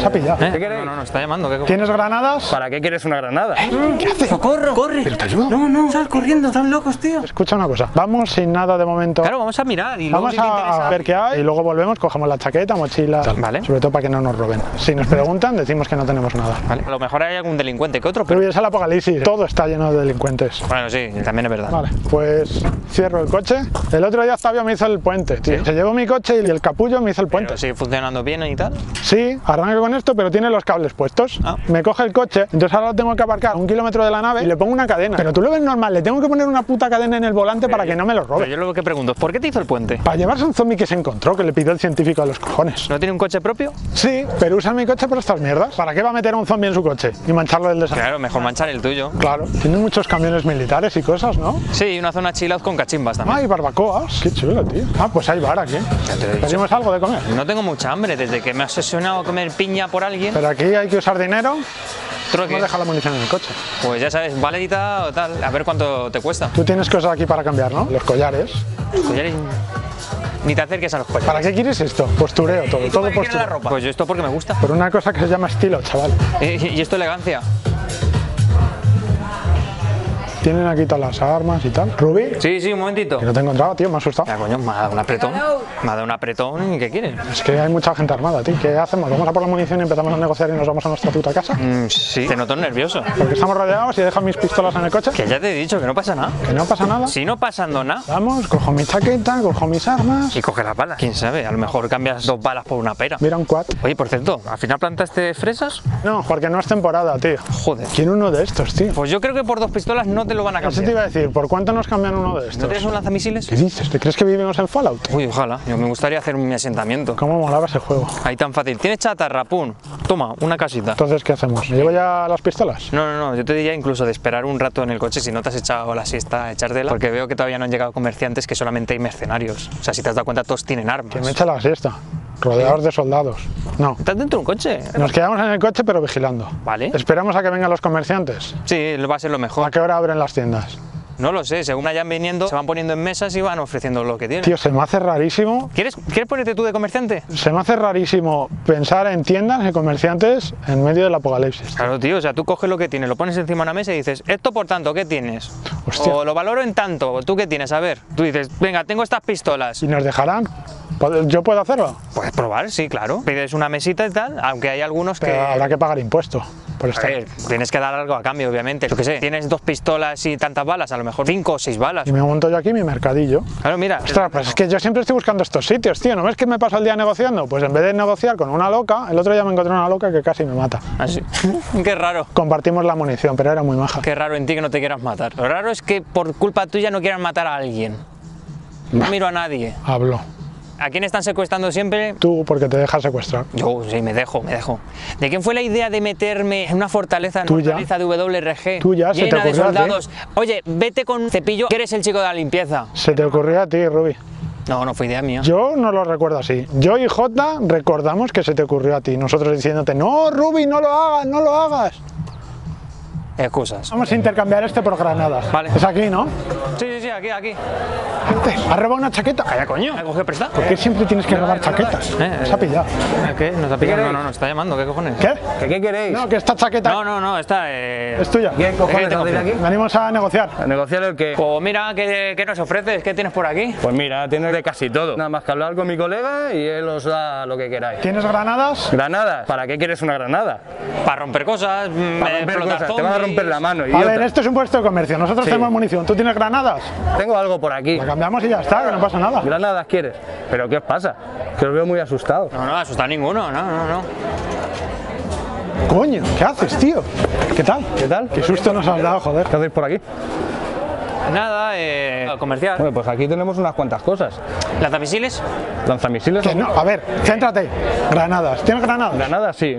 Se ha pillado. ¿Eh? No, no, no, está llamando. ¿qué ¿Tienes granadas? ¿Para qué quieres una granada? ¿Qué hace? ¡Socorro! ¡Corre! Pero te ayudo. No, no, sal corriendo, están locos, tío. Escucha una cosa. Vamos sin nada de momento. Claro, vamos a mirar y luego Vamos si te a ver qué hay y luego volvemos, cogemos la chaqueta, mochila, tal. Vale. sobre todo para que no nos roben. Si nos preguntan, decimos que no tenemos nada. Vale. A lo mejor hay algún delincuente que otro, pero... Pero es el apocalipsis, todo está lleno de delincuentes. Bueno, sí, también es verdad. Vale, pues cierro el coche. El otro día Octavio me hizo el puente, tío. Se llevó mi coche y el capullo me hizo el puente. Pero sigue funcionando bien y tal. Sí, arranca con esto, pero tiene los cables puestos. Ah. Me coge el coche, entonces ahora lo tengo que aparcar a un kilómetro de la nave y le pongo una cadena. Pero tú lo ves normal, le tengo que poner una puta cadena en el volante para que no me lo Pero robe. yo lo que pregunto ¿por qué te hizo el puente? Para llevarse un zombie que se encontró, que le pidió el científico a los cojones. ¿No tiene un coche propio? Sí, pero usa mi coche para estas mierdas. ¿Para qué va a meter a un zombie en su coche y mancharlo del desastre? Claro, mejor manchar el tuyo. Claro, tienen muchos camiones militares y cosas, ¿no? Sí, una zona chill out con cachimbas también. Ay, barbacoas. Qué chulo, tío. Ah, pues hay bar aquí. ¿Pedimos algo de comer? No tengo mucha hambre, desde que me he obsesionado a comer piña por alguien. Pero aquí hay que usar dinero. Troque. No deja la munición en el coche. Pues ya sabes, valedita o tal, a ver cuánto te cuesta. Tú tienes cosas aquí para cambiar, ¿no? Los collares. Collares- Ni te acerques a los collares. ¿Para qué quieres esto? Postureo, todo. ¿Y tú Todo para qué quieres la postureo. ropa? Pues yo esto porque me gusta. Por una cosa que se llama estilo, chaval. Y esto elegancia. Tienen aquí todas las armas y tal. ¿Ruby? Sí, sí, un momentito. Que no te he encontrado, tío, me ha asustado. Ya, coño, me ha dado un apretón. Me ha dado un apretón. ¿y ¿Qué quieres? Es que hay mucha gente armada, tío. ¿Qué hacemos? ¿Vamos a por la munición y empezamos a negociar y nos vamos a nuestra puta casa? Mm, sí, te noto nervioso. Porque estamos rodeados y dejan mis pistolas en el coche. Que ya te he dicho que no pasa nada. Que no pasa nada. Si no pasando nada. Vamos, cojo mi chaqueta, cojo mis armas. Y coge las balas. Quién sabe, a lo mejor cambias dos balas por una pera. Mira un quad. Oye, por cierto, ¿al final plantaste fresas? No, porque no es temporada, tío. Joder. Quiero uno de estos, tío. Pues yo creo que por dos pistolas no te lo van a Eso te iba cambiar. a decir, ¿por cuánto nos cambian uno de ¿No estos? tienes un lanzamisiles? ¿Qué dices? ¿Te crees que vivimos en Fallout? Uy, ojalá. Yo me gustaría hacer mi asentamiento. ¿Cómo molaba ese juego? Ahí tan fácil. ¿Tienes chatarra? Pum. Toma, una casita. Entonces, ¿qué hacemos? ¿Me llevo ya las pistolas? No, no, no, yo te diría incluso de esperar un rato en el coche si no te has echado la siesta, echártela, porque veo que todavía no han llegado comerciantes que solamente hay mercenarios. O sea, si te has dado cuenta, todos tienen armas. Que me echa la siesta. Rodeados de soldados. No. ¿Estás dentro de un coche? Nos quedamos en el coche pero vigilando. Vale. Esperamos a que vengan los comerciantes. Sí, va a ser lo ¿A mejor. qué hora abren las tiendas? No lo sé, según vayan viniendo, se van poniendo en mesas y van ofreciendo lo que tienen. Tío, se me hace rarísimo. ¿Quieres, ¿Quieres ponerte tú de comerciante? Se me hace rarísimo pensar en tiendas y comerciantes en medio del apocalipsis. Claro, tío, o sea, tú coges lo que tienes, lo pones encima de una mesa y dices, esto por tanto, ¿qué tienes? Hostia. O lo valoro en tanto, ¿tú qué tienes? A ver, tú dices, venga, tengo estas pistolas. ¿Y nos dejarán? ¿Puedo- ¿Yo puedo hacerlo? Puedes probar, sí, claro. Pides una mesita y tal, aunque hay algunos Pero que... habrá que pagar impuesto por A estar. ver, tienes que dar algo a cambio, obviamente. Yo qué sé, tienes dos pistolas y tantas balas, a lo mejor cinco o seis balas. Y me monto yo aquí mi mercadillo. Claro, mira. Ostras, pues es que yo siempre estoy buscando estos sitios, tío. ¿No ves que me paso el día negociando? Pues en vez de negociar con una loca, el otro día me encontré una loca que casi me mata. Así. Qué raro. Compartimos la munición, pero era muy maja. Qué raro en ti que no te quieras matar. Lo raro es que por culpa tuya no quieran matar a alguien. No miro a nadie. Hablo. ¿A quién están secuestrando siempre? Tú, porque te dejas secuestrar. Yo, sí, me dejo, me dejo. ¿De quién fue la idea de meterme en una fortaleza, en fortaleza de WRG? Se te llena de ocurrió a ti. soldados. Oye, vete con cepillo, que eres el chico de la limpieza. Se te ocurrió a ti, Ruby. No, no fue idea mía. Yo no lo recuerdo así. Yo y Jota recordamos que se te ocurrió a ti. Nosotros diciéndote, no, Ruby, no lo hagas, no lo hagas. Excusas. Vamos a intercambiar este por granadas. Vale. Es aquí, ¿no? Sí, sí, sí, aquí, aquí. Gente, ¿Has robado una chaqueta? Calla, coño. ¿Me cogido prestada? ¿Por qué siempre tienes que robar chaquetas? Eh, Se ha pillado. ¿Qué? ¿Nos ha pillado? No, no, no, está llamando. ¿Qué cojones? ¿Qué? ¿Qué, qué queréis? No, que esta chaqueta No, no, no, está... Eh... es tuya. ¿Qué cojones ¿Qué te hacéis aquí? Venimos a negociar. ¿A negociar el qué? Pues mira, ¿qué, qué nos ofreces? ¿Qué tienes por aquí? Pues mira, tienes de casi todo. Nada más que hablar con mi colega y él os da lo que queráis. ¿Tienes granadas? ¿Granadas? ¿Para qué quieres una granada? Para romper cosas, mm, Para eh, romper explotar cosas, te van a zombies. Romper la mano. A ver, esto es un puesto de comercio. Nosotros Sí. tenemos munición. ¿Tú tienes granadas? Tengo algo por aquí. La cambiamos y ya está, que no pasa nada. ¿Granadas quieres? ¿Pero qué os pasa? Que os veo muy asustados. No, no, asusta a ninguno, no, no, no. Coño, ¿qué haces, tío? ¿Qué tal? ¿Qué tal? Qué susto nos has dado, joder. ¿Qué hacéis por aquí? Nada, eh, comercial. Bueno, pues aquí tenemos unas cuantas cosas. ¿Lanzamisiles? ¿Lanzamisiles? Que no, a ver, céntrate. Granadas. ¿Tienes granadas? ¿Granadas? Sí.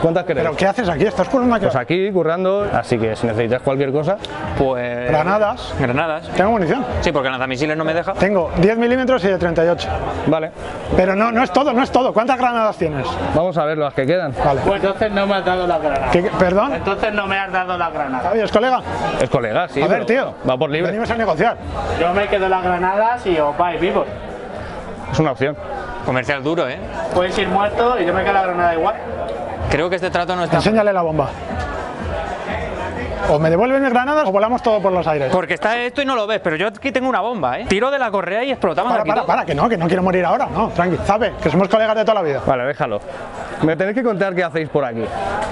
¿Cuántas queréis? ¿Pero qué haces aquí? ¿Estás currando aquí? Pues aquí currando, así que si necesitáis cualquier cosa, Pues... Granadas. Granadas. Tengo munición. Sí, porque lanzamisiles no me deja. Tengo 10 milímetros y de 38. vale. Pero no, no es todo, no es todo. ¿Cuántas granadas tienes? Vamos a ver las que quedan. Vale. Pues entonces no me has dado la granada. ¿Qué- qué- ¿Perdón? Entonces no me has dado la granada. ¿Sabes, colega? Es colega, sí. a ver, tío. Va por libre. Venimos a negociar. Yo me quedo las granadas y os vais vivos. Es una opción. Comercial duro, ¿eh? Puedes ir muerto y yo me quedo la granada igual. Creo que este trato no está... Enséñale la bomba. O me devuelven mis granadas o volamos todo por los aires. Porque está esto y no lo ves, pero yo aquí tengo una bomba, ¿eh? Tiro de la correa y explotamos Para, aquí para, todo. para, que no, que no quiero morir ahora. No, tranqui, sabe, que somos colegas de toda la vida. Vale, déjalo. Me tenéis que contar qué hacéis por aquí.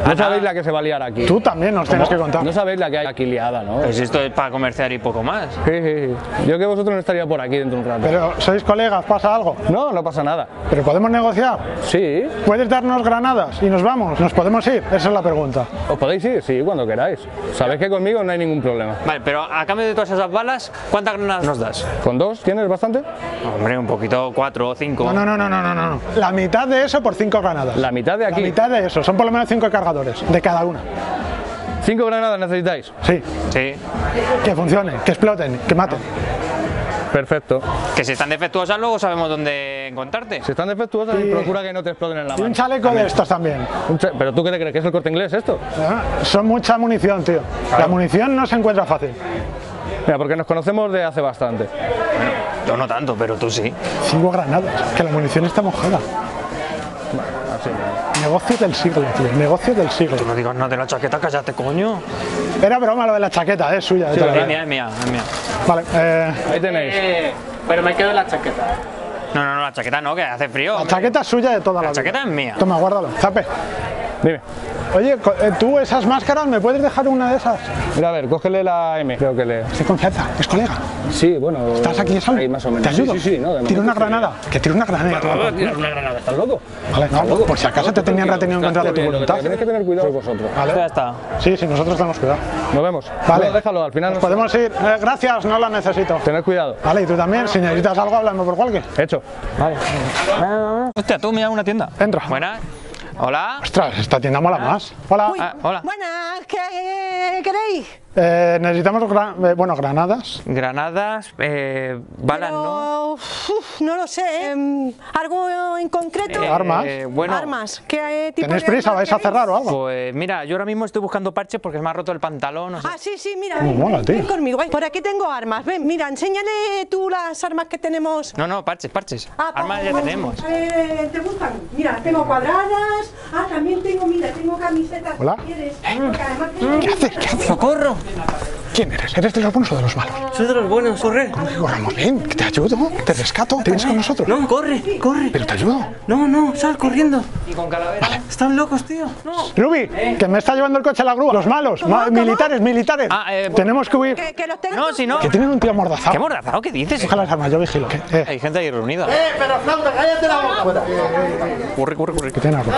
No sabéis la que se va a liar aquí. Tú también nos tienes que contar. No sabéis la que hay aquí liada, ¿no? Pues esto es para comerciar y poco más. Sí, sí, sí. Yo que vosotros no estaría por aquí dentro de un rato. Pero sois colegas, pasa algo. No, no pasa nada. Pero podemos negociar. Sí. ¿Puedes darnos granadas y nos vamos? ¿Nos podemos ir? Esa es la pregunta. ¿Os podéis ir? Sí, cuando queráis. Sabéis que conmigo no hay ningún problema. Vale, pero a cambio de todas esas balas, ¿cuántas granadas nos das? ¿Con dos tienes bastante? Hombre, un poquito, cuatro o cinco. No, no, no, no, no, no, no. La mitad de eso por cinco granadas. La mitad de La aquí. mitad de eso. Son por lo menos cinco cargadores de cada una. ¿Cinco granadas necesitáis? Sí. Sí. Que funcionen, que exploten, que maten. Perfecto. Que si están defectuosas luego sabemos dónde encontrarte. Si están defectuosas, procura que no te exploten en la Y un mano. chaleco de estos también. Un cha- ¿Pero tú qué te crees? ¿Que es el corte inglés esto? Ah, Son mucha munición, tío. La munición no se encuentra fácil. Mira, porque nos conocemos de hace bastante. Yo no tanto, pero tú sí. Cinco granadas. Que la munición está mojada. Negocio del siglo, tío. Negocio del siglo. No digas nada de la chaqueta, cállate, coño. Era broma lo de la chaqueta, es suya. la Es mía, es mía, es mía. Vale, eh, Ahí tenéis. Eh, pero me quedo en la chaqueta. No, no, no, la chaqueta no, que hace frío. la hombre. chaqueta es suya de toda la, La vida. chaqueta es mía. Toma, guárdalo. Zape. Dime. Oye, eh, tú esas máscaras, ¿me puedes dejar una de esas? Mira, a ver, cógele la M. Creo que le. Estoy confianza, es colega. Sí, bueno. ¿Estás aquí solo? Ahí más o menos. ¿Te ayudo? Sí, sí, sí. No, de Tira una granada. Que tire una granada. No, tirar una granada, ¿estás loco? Vale, no, por si acaso te tenían retenido en contra de tu voluntad. Tenéis que tener cuidado vosotros. Ya Vale. está. Sí, sí, nosotros tenemos cuidado. Nos vemos. Vale. No, déjalo, al final nos Podemos ir. Eh, gracias, no la necesito. Tened cuidado. Vale, y tú también, si necesitas algo, háblame por cualquier. Hecho. Hostia, tú mira una tienda. Entra. Buenas. Hola. Ostras, esta tienda mola más. Hola. Ah, hola. Buenas, ¿qué queréis? Eh, necesitamos, gra- eh, bueno, granadas. Granadas, eh, balas, ¿no? Uf, no lo sé. em, ¿Algo en concreto? Eh, Armas. bueno, Armas. ¿Qué tipo ¿Tenéis de prisa? ¿Vais a cerrar o algo? pues mira, yo ahora mismo estoy buscando parches porque se me ha roto el pantalón. No sé. Ah, sí, sí, mira. Ven, mola, ven, tío. ven conmigo. ven. Por aquí tengo armas. Ven, mira, enséñale tú las armas que tenemos. No, no, parches, parches. Ah, Armas ya tenemos. Eh, ¿Te gustan? Mira, tengo cuadradas. Ah, también tengo, mira, tengo camisetas. Hola. ¿Qué haces? ¿Qué haces? ¡Socorro! ¿Quién eres? ¿Eres de los buenos o de los malos? Soy de los buenos, corre. Que corramos bien, que te ayudo, te rescato, te vienes con nosotros. No, corre, corre. Pero te ayudo. No, no, sal corriendo. ¿Y con calavera? Están locos, tío. No. Ruby, que me está llevando el coche a la grúa. Los malos, ma- ¿Cómo? militares, militares. Ah, eh, Tenemos que huir. Que, que los tengo. No, si no. Que tienen un tío amordazado. ¿Qué mordazado? ¿Qué dices? Coge las armas, yo vigilo. Eh, Hay gente ahí reunida. pero flauta, cállate la boca. Corre, corre, corre. que tienen armas.